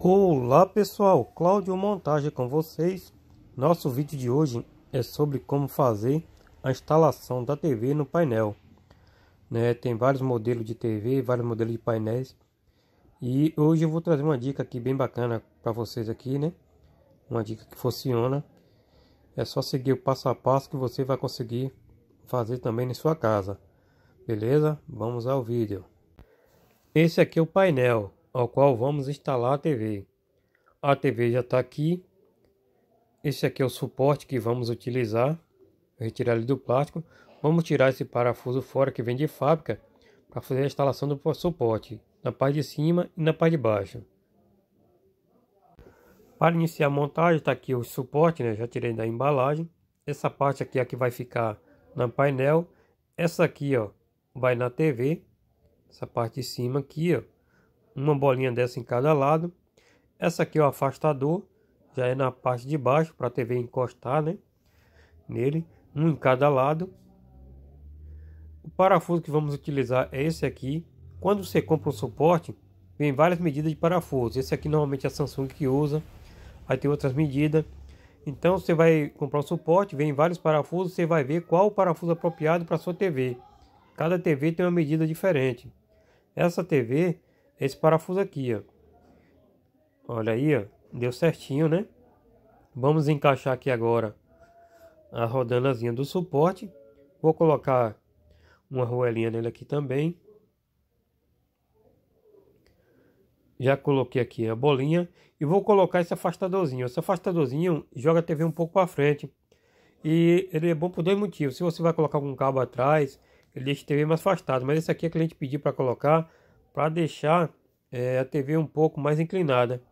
Olá pessoal, Cláudio Montagem com vocês. Nosso vídeo de hoje é sobre como fazer a instalação da TV no painel. Né, tem vários modelos de TV, vários modelos de painéis. E hoje eu vou trazer uma dica aqui bem bacana para vocês aqui, né? Uma dica que funciona. É só seguir o passo a passo que você vai conseguir fazer também na sua casa. Beleza? Vamos ao vídeo. Esse aqui é o painel ao qual vamos instalar a TV. A TV já está aqui. Esse aqui é o suporte que vamos utilizar. Retirar ele do plástico. Vamos tirar esse parafuso fora que vem de fábrica para fazer a instalação do suporte na parte de cima e na parte de baixo. Para iniciar a montagem está aqui o suporte, né? Já tirei da embalagem. Essa parte aqui é a que vai ficar no painel. Essa aqui, ó, vai na TV. Essa parte de cima aqui, ó uma bolinha dessa em cada lado. Essa aqui é o afastador, já é na parte de baixo para a TV encostar, né? Nele, um em cada lado. O parafuso que vamos utilizar é esse aqui. Quando você compra um suporte, vem várias medidas de parafuso. Esse aqui normalmente é a Samsung que usa. Aí tem outras medidas. Então você vai comprar um suporte, vem vários parafusos, você vai ver qual o parafuso apropriado para sua TV. Cada TV tem uma medida diferente. Essa TV esse parafuso aqui, ó. Olha aí, ó. Deu certinho, né? Vamos encaixar aqui agora a rodanazinha do suporte. Vou colocar uma roelinha nele aqui também. Já coloquei aqui a bolinha e vou colocar esse afastadorzinho. Esse afastadorzinho joga a TV um pouco para frente. E ele é bom por dois motivos. Se você vai colocar algum cabo atrás, ele deixa a TV mais afastado. Mas esse aqui é que a gente pediu para colocar para deixar é, a TV um pouco mais inclinada.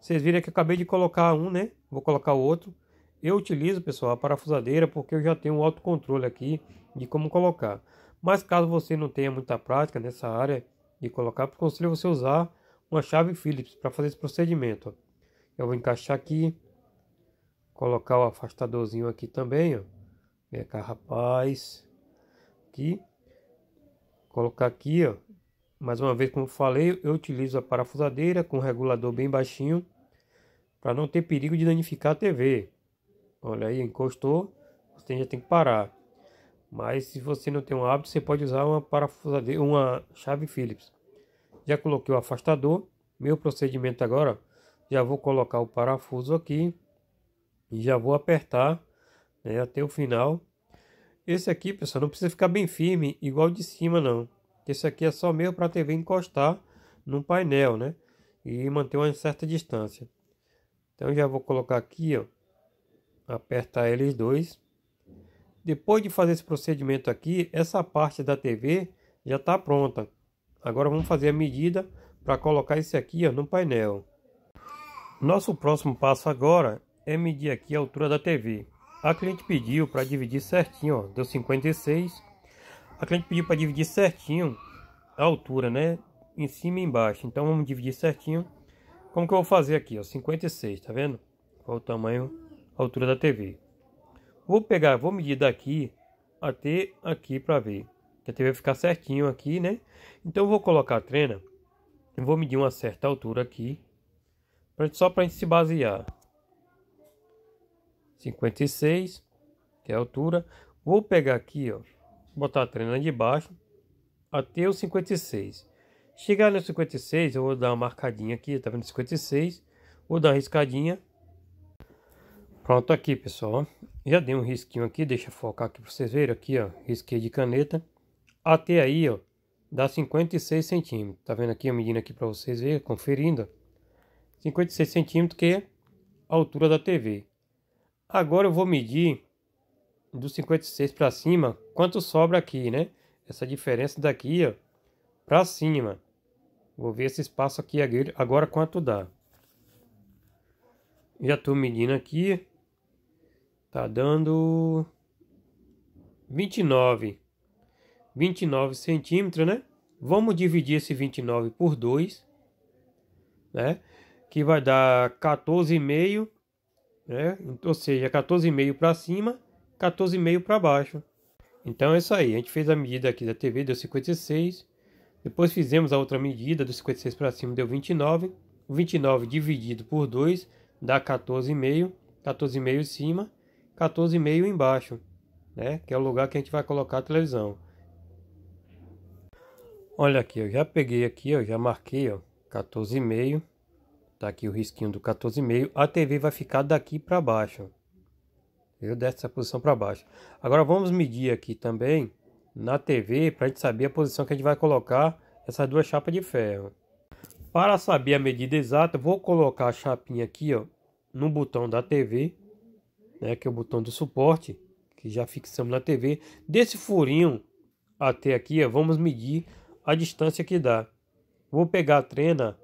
Vocês viram que eu acabei de colocar um, né? Vou colocar o outro. Eu utilizo, pessoal, a parafusadeira porque eu já tenho um autocontrole aqui de como colocar. Mas caso você não tenha muita prática nessa área de colocar, aconselho você usar uma chave Phillips para fazer esse procedimento. Eu vou encaixar aqui, colocar o afastadorzinho aqui também, ó. Vem cá, rapaz. Aqui. Colocar aqui, ó. Mais uma vez, como falei, eu utilizo a parafusadeira com regulador bem baixinho para não ter perigo de danificar a TV. Olha aí, encostou, você já tem que parar. Mas se você não tem um hábito, você pode usar uma parafusadeira, uma chave Phillips. Já coloquei o afastador. Meu procedimento agora, já vou colocar o parafuso aqui e já vou apertar né, até o final. Esse aqui, pessoal, não precisa ficar bem firme igual de cima não. Esse aqui é só meio para a TV encostar no painel, né? E manter uma certa distância. Então já vou colocar aqui, ó. Apertar eles dois. Depois de fazer esse procedimento aqui, essa parte da TV já está pronta. Agora vamos fazer a medida para colocar esse aqui ó, no painel. Nosso próximo passo agora é medir aqui a altura da TV. A cliente pediu para dividir certinho, ó, deu 56 a gente pediu para dividir certinho a altura, né? Em cima e embaixo. Então vamos dividir certinho. Como que eu vou fazer aqui, ó? 56, tá vendo? Qual o tamanho, a altura da TV. Vou pegar, vou medir daqui até aqui para ver. Que a TV vai ficar certinho aqui, né? Então vou colocar a trena. Eu vou medir uma certa altura aqui. Só para a gente se basear. 56, que é a altura. Vou pegar aqui, ó botar a trena de baixo até o 56. Chegar no 56, eu vou dar uma marcadinha aqui, tá vendo? 56. Vou dar uma riscadinha. Pronto aqui, pessoal. Já dei um risquinho aqui, deixa eu focar aqui para vocês verem aqui, ó. Risquei de caneta. Até aí, ó, dá 56 centímetros. Tá vendo aqui, a medindo aqui para vocês verem, conferindo. 56 centímetros que é a altura da TV. Agora eu vou medir do 56 para cima, quanto sobra aqui, né? Essa diferença daqui, ó, para cima. Vou ver esse espaço aqui agora quanto dá. Já estou medindo aqui. Tá dando 29. 29 centímetros, né? Vamos dividir esse 29 por 2, né? Que vai dar 14,5, né? Ou seja, 14,5 para cima 14,5 para baixo. Então é isso aí, a gente fez a medida aqui da TV, deu 56. Depois fizemos a outra medida, do 56 para cima, deu 29. 29 dividido por 2 dá 14,5. 14,5 em cima, 14,5 embaixo, né? Que é o lugar que a gente vai colocar a televisão. Olha aqui, eu já peguei aqui, ó, já marquei, ó, 14,5. Tá aqui o risquinho do 14,5. A TV vai ficar daqui para baixo. Viu? Dessa posição para baixo. Agora vamos medir aqui também na TV para a gente saber a posição que a gente vai colocar essas duas chapas de ferro. Para saber a medida exata, vou colocar a chapinha aqui, ó, no botão da TV, né, que é o botão do suporte, que já fixamos na TV. Desse furinho até aqui, ó, vamos medir a distância que dá. Vou pegar a trena,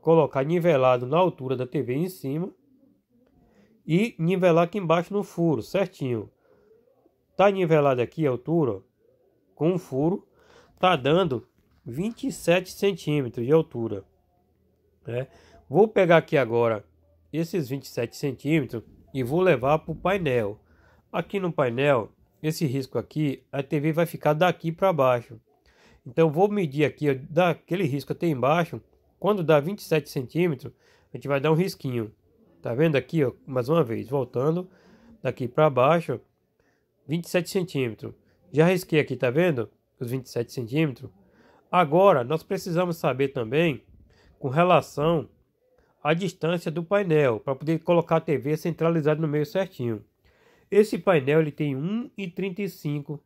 colocar nivelado na altura da TV em cima e nivelar aqui embaixo no furo, certinho. Tá nivelado aqui a altura, com um furo, tá dando 27 centímetros de altura. Né? Vou pegar aqui agora esses 27 centímetros e vou levar para o painel. Aqui no painel, esse risco aqui, a TV vai ficar daqui para baixo. Então vou medir aqui, daquele risco até embaixo, quando dá 27 centímetros, a gente vai dar um risquinho. Tá vendo aqui, ó, mais uma vez, voltando daqui para baixo, 27 centímetros. Já risquei aqui, tá vendo? Os 27 centímetros. Agora, nós precisamos saber também com relação à distância do painel, para poder colocar a TV centralizada no meio certinho. Esse painel ele tem 1,35,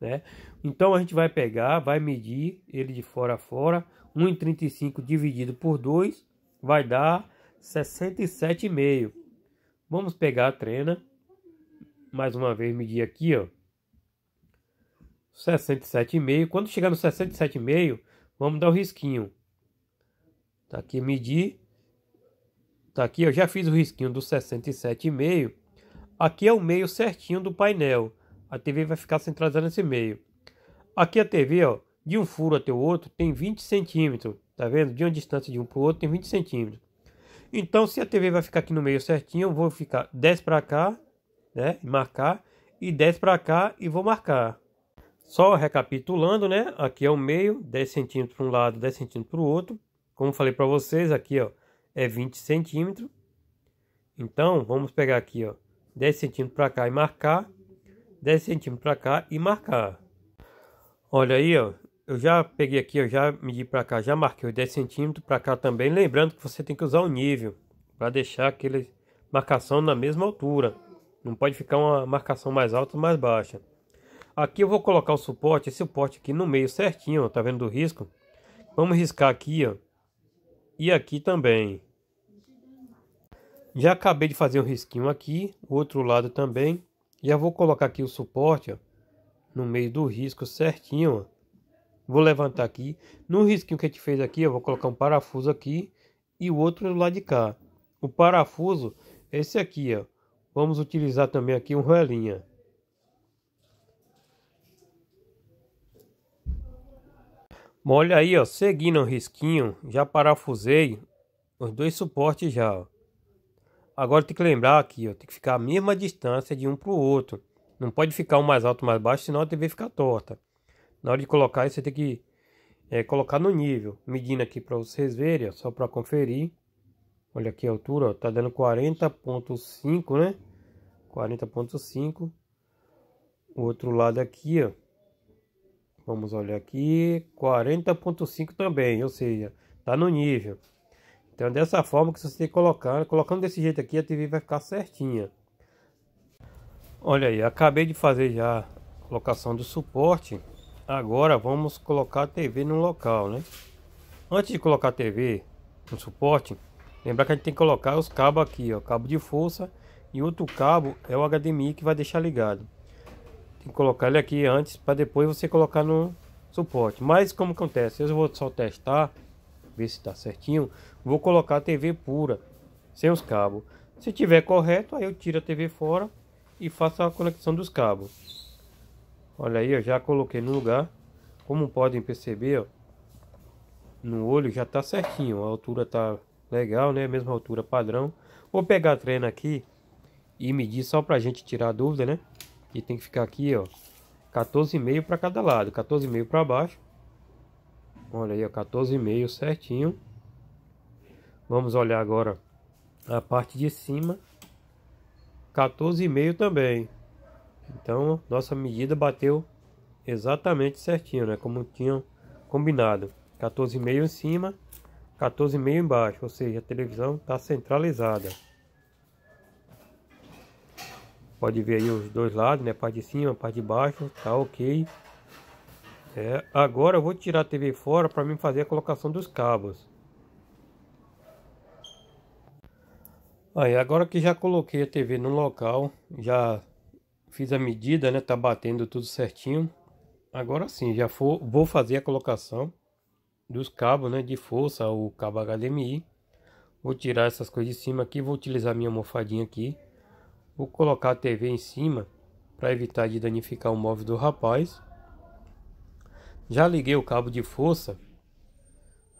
né? Então a gente vai pegar, vai medir ele de fora a fora, 1,35 dividido por 2 vai dar 67,5. Vamos pegar a trena, mais uma vez medir aqui, ó. 67,5. Quando chegar no 67,5, vamos dar o risquinho. Tá aqui medir. Tá aqui, eu já fiz o risquinho do 67,5. Aqui é o meio certinho do painel. A TV vai ficar centralizada nesse meio. Aqui a TV, ó, de um furo até o outro tem 20 centímetros. Tá vendo? De uma distância de um para o outro tem 20 centímetros. Então, se a TV vai ficar aqui no meio certinho, eu vou ficar 10 para cá, né? Marcar. E 10 para cá e vou marcar. Só recapitulando, né? Aqui é o meio, 10 centímetros para um lado, 10 centímetros para o outro. Como falei para vocês, aqui ó, é 20 centímetros. Então, vamos pegar aqui ó, 10 centímetros para cá e marcar. 10 centímetros para cá e marcar. Olha aí, ó, eu já peguei aqui, eu já medi para cá, já marquei os 10 centímetros para cá também. Lembrando que você tem que usar o nível para deixar aquele marcação na mesma altura. Não pode ficar uma marcação mais alta ou mais baixa. Aqui eu vou colocar o suporte, esse suporte aqui no meio certinho, ó, tá vendo do risco? Vamos riscar aqui, ó, e aqui também. Já acabei de fazer um risquinho aqui, o outro lado também. Já vou colocar aqui o suporte, ó, no meio do risco certinho, ó. Vou levantar aqui. No risquinho que a gente fez aqui, eu vou colocar um parafuso aqui e o outro lado de cá. O parafuso, esse aqui, ó. Vamos utilizar também aqui um roelinha. Olha aí, ó, seguindo o risquinho, já parafusei os dois suportes já, ó. Agora tem que lembrar aqui, ó, tem que ficar a mesma distância de um para o outro. Não pode ficar um mais alto, mais baixo, senão a TV fica torta. Na hora de colocar, você tem que é, colocar no nível, medindo aqui para vocês verem, ó, só para conferir. Olha aqui a altura, ó, tá dando 40.5, né? 40.5. O outro lado aqui, ó, Vamos olhar aqui, 40.5 também, ou seja, tá no nível. Então dessa forma que você colocar, colocando desse jeito aqui a TV vai ficar certinha. Olha aí, acabei de fazer já a colocação do suporte. Agora vamos colocar a TV no local, né? Antes de colocar a TV no suporte, lembrar que a gente tem que colocar os cabos aqui, ó, cabo de força e outro cabo é o HDMI que vai deixar ligado que colocar ele aqui antes para depois você colocar no suporte. Mas como acontece, eu vou só testar, ver se está certinho, vou colocar a TV pura, sem os cabos. Se tiver correto, aí eu tiro a TV fora e faço a conexão dos cabos. Olha aí, eu já coloquei no lugar. Como podem perceber, ó, no olho já está certinho, a altura está legal, né? Mesma altura padrão. Vou pegar a trena aqui e medir só para a gente tirar a dúvida, né? E tem que ficar aqui, ó. 14,5 para cada lado. 14,5 para baixo. Olha aí, ó. 14,5 certinho. Vamos olhar agora a parte de cima. 14,5 também. Então, nossa medida bateu exatamente certinho, né? Como tinham combinado. 14,5 em cima, 14,5 embaixo. Ou seja, a televisão está centralizada. Pode ver aí os dois lados, né? Parte de cima, parte de baixo, tá ok. É, agora eu vou tirar a TV fora para mim fazer a colocação dos cabos. Aí agora que já coloquei a TV no local, já fiz a medida, né? Tá batendo tudo certinho. Agora sim, já for, vou fazer a colocação dos cabos, né? De força, o cabo HDMI. Vou tirar essas coisas de cima aqui, vou utilizar minha almofadinha aqui. Vou colocar a TV em cima para evitar de danificar o móvel do rapaz. Já liguei o cabo de força.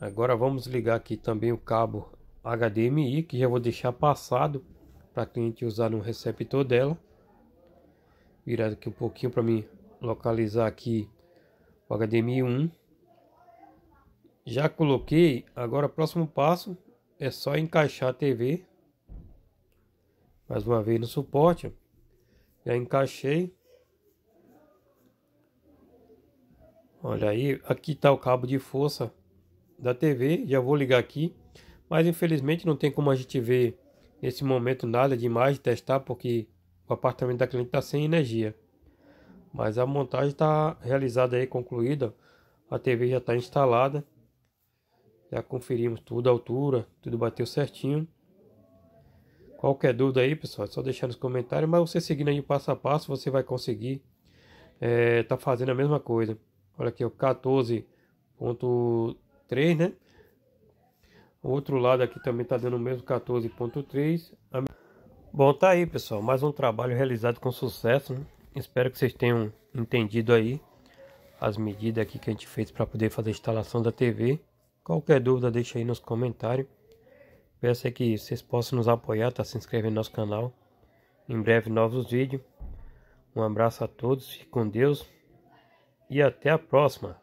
Agora vamos ligar aqui também o cabo HDMI, que já vou deixar passado para a cliente usar no receptor dela. Virar aqui um pouquinho para mim localizar aqui o HDMI 1. Já coloquei, agora o próximo passo é só encaixar a TV. Mais uma vez no suporte. Já encaixei. Olha aí, aqui está o cabo de força da TV. Já vou ligar aqui. Mas infelizmente não tem como a gente ver nesse momento nada de imagem testar porque o apartamento da cliente está sem energia. Mas a montagem está realizada aí, concluída. A TV já está instalada. Já conferimos tudo, a altura, tudo bateu certinho. Qualquer dúvida aí, pessoal, é só deixar nos comentários. Mas você seguindo aí passo a passo, você vai conseguir é, tá fazendo a mesma coisa. Olha aqui, o 14.3, né? O outro lado aqui também tá dando o mesmo 14.3. Bom, tá aí, pessoal. Mais um trabalho realizado com sucesso, né? Espero que vocês tenham entendido aí as medidas aqui que a gente fez para poder fazer a instalação da TV. Qualquer dúvida deixa aí nos comentários. Peço que vocês possam nos apoiar, tá? Se inscrever no nosso canal. Em breve novos vídeos. Um abraço a todos, fique com Deus e até a próxima.